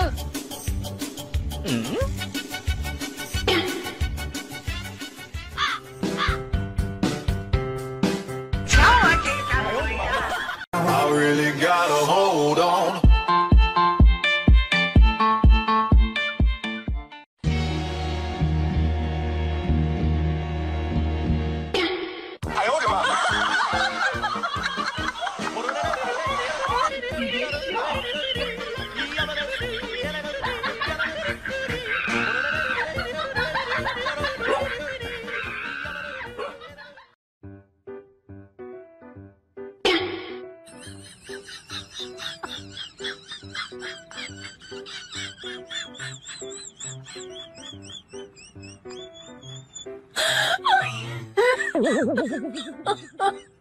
Hmm? I really gotta hold on.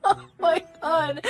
Oh my god.